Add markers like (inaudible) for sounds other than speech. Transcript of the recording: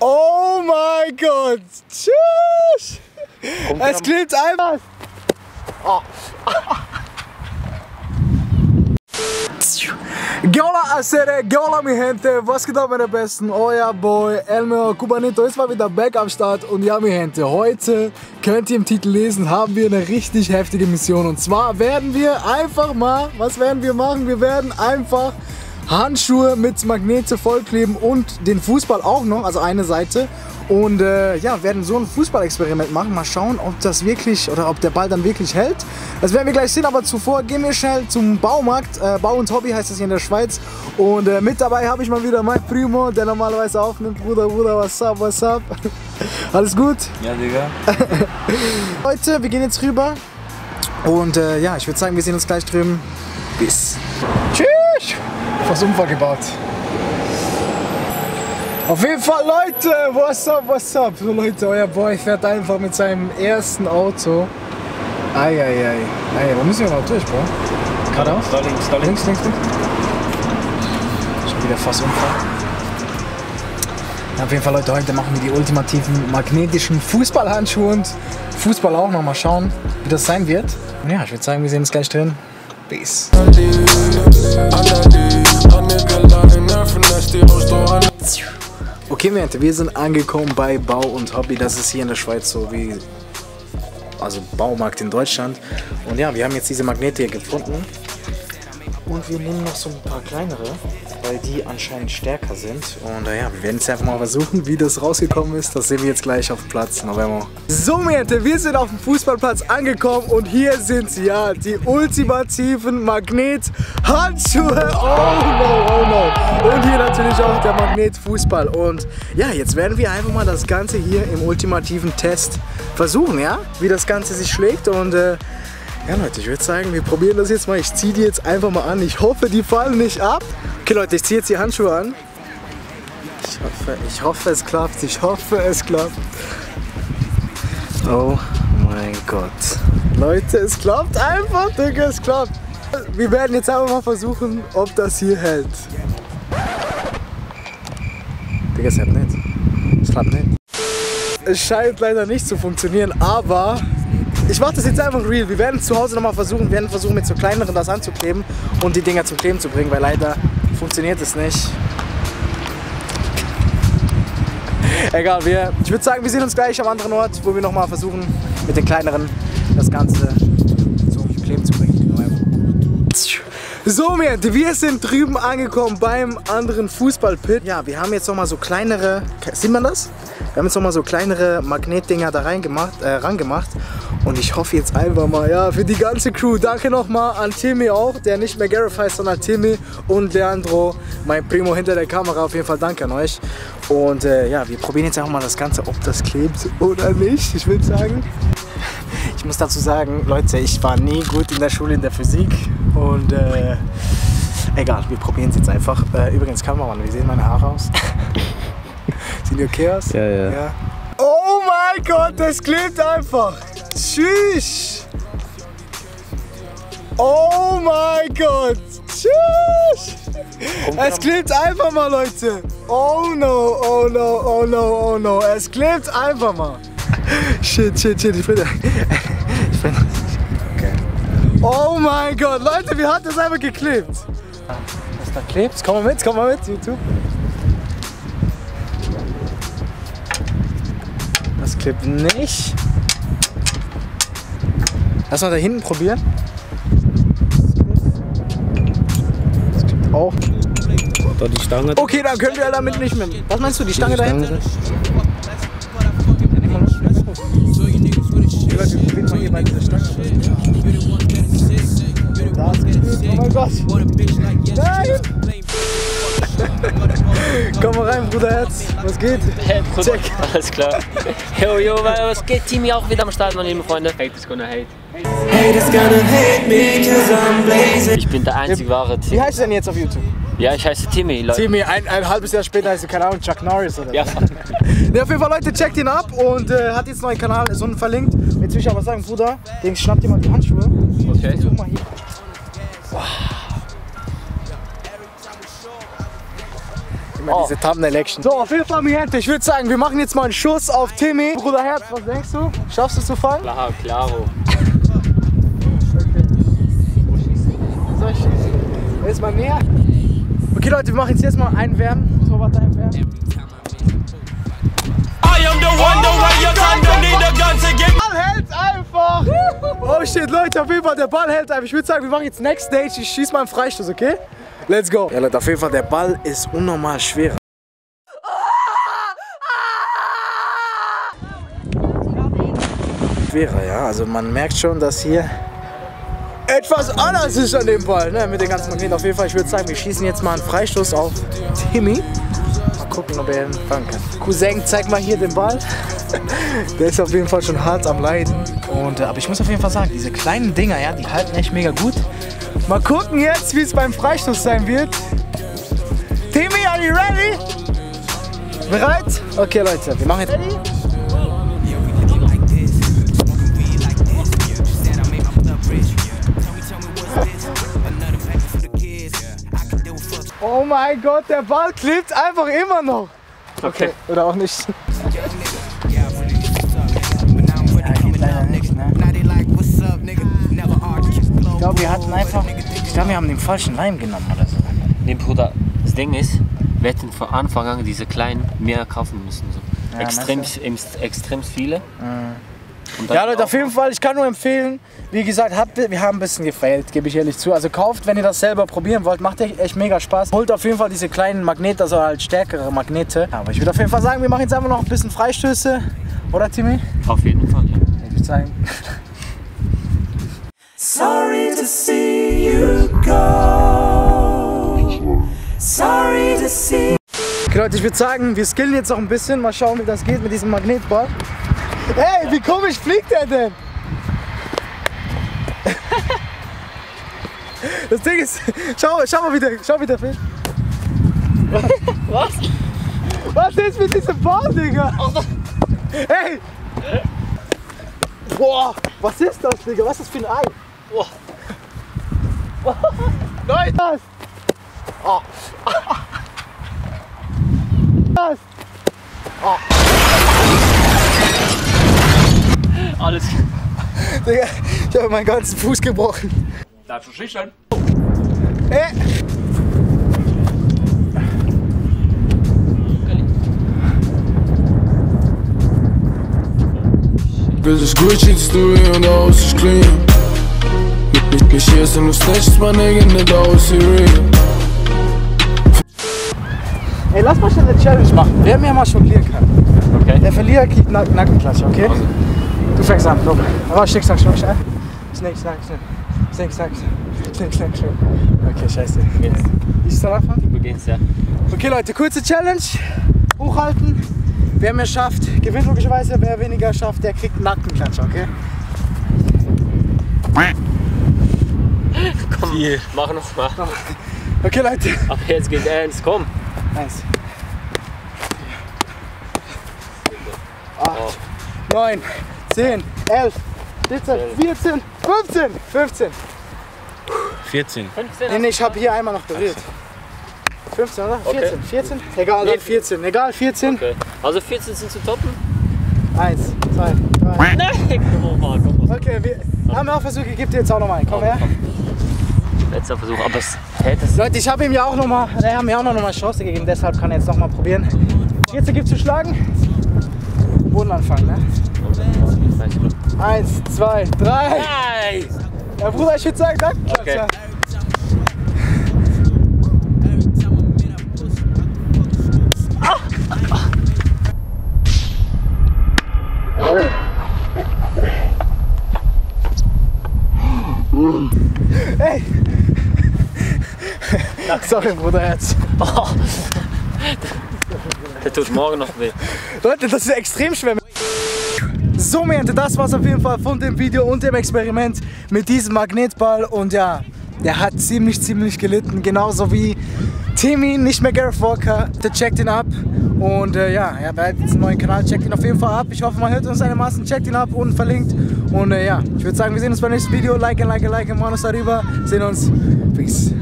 Oh mein Gott! Tschüss! Es klebt einfach! Gola Acere, Gola mi gente, was geht ab meine Besten? Euer Boy Elmer Cubanito ist mal wieder back am Start und ja mi gente, heute könnt ihr im Titel lesen, haben wir eine richtig heftige Mission und zwar werden wir einfach mal, was werden wir machen? Wir werden einfach Handschuhe mit Magnete vollkleben und den Fußball auch noch, also eine Seite und äh, ja, werden so ein Fußballexperiment machen. Mal schauen, ob das wirklich oder ob der Ball dann wirklich hält. Das werden wir gleich sehen, aber zuvor gehen wir schnell zum Baumarkt. Äh, Bau und Hobby heißt das hier in der Schweiz. Und äh, mit dabei habe ich mal wieder mein Primo, der normalerweise aufnimmt. Bruder, Bruder, what's up, what's up? (laughs) Alles gut? Ja, Digga. (laughs) Leute, wir gehen jetzt rüber. Und äh, ja, ich würde sagen, wir sehen uns gleich drüben. Bis. Tschüss! Fast Unfall gebaut. Auf jeden Fall, Leute, what's up, what's up? So, Leute, euer Boy fährt einfach mit seinem ersten Auto. Eieiei. Ei, ei. Ei, wo müssen wir noch durch, Bro? Geradeaus? Da links, da links. Links, links, links. Schon wieder fast Unfall. Auf jeden Fall, Leute, heute machen wir die ultimativen magnetischen Fußballhandschuhe und Fußball auch noch. Mal schauen, wie das sein wird. Und ja, ich würde sagen, wir sehen uns gleich drin. Peace. Okay, Mente, wir sind angekommen bei Bau und Hobby. Das ist hier in der Schweiz so wie also Baumarkt in Deutschland. Und ja, wir haben jetzt diese Magnete hier gefunden. Und wir nehmen noch so ein paar kleinere, weil die anscheinend stärker sind. Und äh, ja, wir werden jetzt einfach mal versuchen, wie das rausgekommen ist. Das sehen wir jetzt gleich auf Platz November. So, Mente, wir sind auf dem Fußballplatz angekommen und hier sind sie, ja, die ultimativen Magnet-Handschuhe. Oh no, oh no. Und hier natürlich auch der Magnet-Fußball. Und ja, jetzt werden wir einfach mal das Ganze hier im ultimativen Test versuchen, ja, wie das Ganze sich schlägt. Und äh, ja Leute, ich würde sagen, wir probieren das jetzt mal. Ich ziehe die jetzt einfach mal an. Ich hoffe, die fallen nicht ab. Okay Leute, ich ziehe jetzt die Handschuhe an. Ich hoffe, ich hoffe, es klappt. Ich hoffe, es klappt. Oh mein Gott. Leute, es klappt einfach, Digga, es klappt. Wir werden jetzt einfach mal versuchen, ob das hier hält. Digga, es hält nicht. Es klappt nicht. Es scheint leider nicht zu funktionieren, aber ich mache das jetzt einfach real. Wir werden zu Hause nochmal versuchen, wir werden versuchen mit so kleineren das anzukleben und die Dinger zum Kleben zu bringen, weil leider funktioniert es nicht. Egal, wir, ich würde sagen, wir sehen uns gleich am anderen Ort, wo wir nochmal versuchen, mit den kleineren das Ganze zum Kleben zu bringen. So, wir sind drüben angekommen beim anderen Fußballpit. Ja, wir haben jetzt nochmal so kleinere, sieht man das? Wir haben jetzt nochmal so kleinere Magnetdinger da reingemacht, äh, rangemacht. Und ich hoffe jetzt einfach mal, ja, für die ganze Crew. Danke nochmal an Timmy auch, der nicht mehr Gareth heißt, sondern Timmy und Leandro, mein Primo hinter der Kamera. Auf jeden Fall danke an euch. Und äh, ja, wir probieren jetzt einfach mal das Ganze, ob das klebt oder nicht. Ich würde sagen, (laughs) ich muss dazu sagen, Leute, ich war nie gut in der Schule in der Physik. Und äh, egal, wir probieren es jetzt einfach. Äh, übrigens, Kameramann, wie sehen meine Haare aus? (laughs) Sehen die okay aus? Ja, ja. ja. Oh mein Gott, das klebt einfach. Tschüss. Oh mein Gott. Tschüss. Es klebt einfach mal, Leute. Oh no, oh no, oh no, oh no. Es klebt einfach mal. (laughs) Shit, shit, shit. Ich bin. Ich bin. Okay. Oh mein Gott, Leute, wie hat das einfach geklebt? Was da klebt? Komm mal mit, komm mal mit, YouTube. Das klebt nicht. Lass mal da hinten probieren. Das klebt auch. Da die Stange. Okay, dann können wir damit nicht mehr. Was meinst du, die Stange da hinten? Ja, wir probieren mal hier bei dieser Stange. Da. Oh mein Gott. Nein! Komm mal rein, Bruderherz. Was geht? Hey, Bruder, Check. alles klar. (laughs) Yo, yo, was geht? Timmy auch wieder am Start, meine lieben Freunde. Hate is gonna hate. Haters gonna hate me cause I'm blazing. Ich bin der einzig wahre Wie Timmy. heißt du denn jetzt auf YouTube? Ja, ich heiße Timmy, Leute. Timmy, ein, ein halbes Jahr später heißt du, keine Ahnung, Chuck Norris oder Ja. (laughs) Ja, auf jeden Fall, Leute, checkt ihn ab und äh, hat jetzt einen neuen Kanal, ist unten verlinkt. Jetzt will ich aber sagen, Bruder, Dings, schnapp dir mal die Handschuhe. Okay. Guck mal hier. Immer diese Thumbnail-Action. So, auf jeden Fall, mi gente, ich würde sagen, wir machen jetzt mal einen Schuss auf Timmy. Bruder Herz, was denkst du? Schaffst du es zu fangen? Klar, klaro. Jetzt mal näher. Okay, Leute, wir machen jetzt erstmal einwärmen. So, warte, einwärmen. I am the one, the way your time don't need a gun to get Ball hält einfach! Oh shit, Leute, auf jeden Fall, der Ball hält einfach. Ich würde sagen, wir machen jetzt Next Stage. Ich schieß mal einen Freistoß, okay? Let's go. Ja, Leute, auf jeden Fall, der Ball ist unnormal schwer. Schwerer, ja. Also man merkt schon, dass hier etwas anders ist an dem Ball, ne? Mit den ganzen Magneten. Auf jeden Fall, ich würde sagen, wir schießen jetzt mal einen Freistoß auf Timmy. Mal gucken, ob er ihn fangen kann. Cousin, zeig mal hier den Ball. (laughs) Der ist auf jeden Fall schon hart am Leiden. Und, äh, aber ich muss auf jeden Fall sagen, diese kleinen Dinger, ja, die halten echt mega gut. Mal gucken jetzt, wie es beim Freistoß sein wird. Timmy, are you ready? Bereit? Okay, Leute, wir machen jetzt. Ready? Oh mein Gott, der Ball klebt einfach immer noch. Okay. Oder auch nicht. Ich glaube, wir hatten einfach. Ich glaube, wir haben den falschen Leim genommen oder so. Nee, Bruder, das Ding ist, wir hätten von Anfang an diese kleinen mehr kaufen müssen. So. Ja, extrem, extrem, viele. Dann Ja, Leute, auf jeden Fall, ich kann nur empfehlen, wie gesagt, habt, wir haben ein bisschen gefailt, gebe ich ehrlich zu. Also kauft, wenn ihr das selber probieren wollt, macht echt, echt mega Spaß. Holt auf jeden Fall diese kleinen Magnete, also halt stärkere Magnete. Aber ich würde auf jeden Fall sagen, wir machen jetzt einfach noch ein bisschen Freistöße. Oder Timmy? Auf jeden Fall, ja. Ich würde sagen. Sorry to see you go. Sorry to see. Okay, Leute, ich würde sagen, wir skillen jetzt noch ein bisschen. Mal schauen, wie das geht mit diesem Magnetball. Ey, wie komisch fliegt der denn? Das Ding ist, schau, schau mal wieder, schau wieder, Fisch. Was? Was ist mit diesem Ball, Digga? Ey! Boah, was ist das, Digga? Was ist das für ein Ei? Boah. Leute! Was? Oh. Was? Alles. (laughs) Digga, ich habe meinen ganzen Fuß gebrochen. Darfst du schüchtern? Ey! Bildes Gucci, Story und aus ist clean Mich, mich hier ist nur Snitches, mein Nigga, nicht aus hier real Ey, lass mal schnell eine Challenge machen. Wer mehr mal jonglieren kann. Okay. Der Verlierer kriegt Nack Nackenklatsche, okay? Du fängst an, look. Snack, Schnuck, schnell. Schnick, Snack, Schnuck. Schnick, Snack. Schnick, Snack, Schnuck. Okay, scheiße. Jetzt. Ich soll anfangen? Du beginnst ja. Okay, Leute, kurze Challenge. Hochhalten. Wer mehr schafft, gewinnt logischerweise. Wer weniger schafft, der kriegt Nackenklatsche, okay? Komm, mach noch mal. Okay, Leute. Aber jetzt geht ernst, komm. Eins. Acht, neun, zehn, elf, 17, 14, 15, 15. 14. 15. Nee, nee, ich habe hier einmal noch berührt. 15, oder? 14, 14? Egal, dann 14. Egal, 14. Okay. Also 14 sind zu toppen? Eins, zwei, drei. Nein, komm mal, komm mal. Okay, wir haben wir auch versucht, ich gebe dir jetzt auch nochmal einen. Komm her. Letzter Versuch, aber es hätte es. Leute, ich habe ihm ja auch nochmal, der hat mir auch noch mal eine Chance gegeben, deshalb kann er jetzt nochmal probieren. Jetzt gibt zu schlagen. Boden anfangen, ne? Eins, zwei, drei. Nein! Ja, Bruder, ich würde sagen, danke. Okay. Hey! Sorry, Bruderherz. (laughs) Oh. Der tut morgen noch weh. Leute, das ist extrem schwer. So, Mente, das war's auf jeden Fall von dem Video und dem Experiment mit diesem Magnetball. Und ja, der hat ziemlich, ziemlich gelitten. Genauso wie Timmy, nicht mehr Gareth Walker. Der checkt ihn ab. Und äh, ja, er hat jetzt einen neuen Kanal. Checkt ihn auf jeden Fall ab. Ich hoffe, man hört uns einigermaßen. Checkt ihn ab, unten verlinkt. Und äh, ja, ich würde sagen, wir sehen uns beim nächsten Video. Like, like, like, Manus darüber. Sehen uns. Peace.